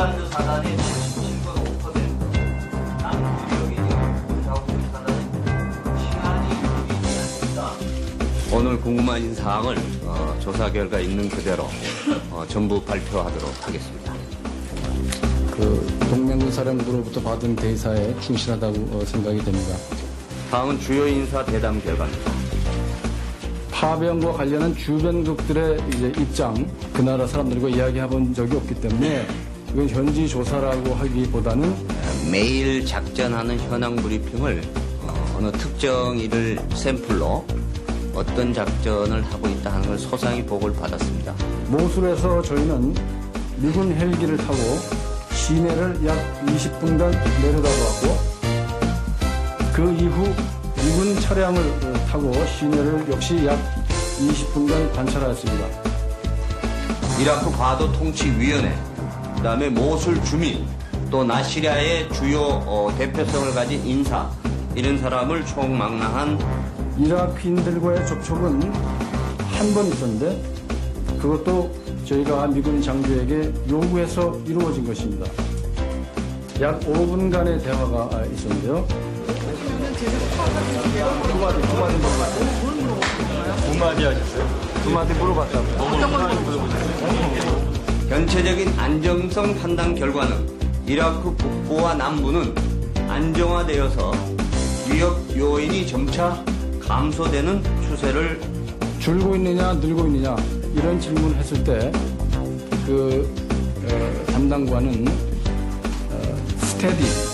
사단의 77.5% 남부 지역의 사업부 사단의 않습니다. 오늘 궁금하신 사항을 어, 조사 결과 있는 그대로 어, 전부 발표하도록 하겠습니다. 그 동맹군 사령부로부터 받은 대사에 충실하다고 어, 생각이 됩니다. 다음은 주요 인사 대담 결과입니다. 파병과 관련한 주변국들의 이제 입장, 그 나라 사람들과 이야기해본 적이 없기 때문에 이건 현지 조사라고 하기보다는 매일 작전하는 현황 브리핑을 어, 어느 특정 일을 샘플로 어떤 작전을 하고 있다 하는 걸 소상히 보고를 받았습니다. 모술에서 저희는 미군 헬기를 타고 시내를 약 20분간 내려다보았고 그 이후 미군 차량을 어, 타고 시내를 역시 약 20분간 관찰하였습니다. 이라크 과도 통치위원회, 그다음에 모술 주민, 또 나시리아의 주요 어, 대표성을 가진 인사 이런 사람을 총망라한 이라크인들과의 접촉은 한 번 있었는데 그것도 저희가 미군 장교에게 요구해서 이루어진 것입니다. 약 5분간의 대화가 있었는데요. 전체적인 안정성 판단 결과는 이라크 북부와 남부는 안정화되어서 위협 요인이 점차 감소되는 추세를 줄고 있느냐 늘고 있느냐 이런 질문을 했을 때 그 담당관은 어, 스테디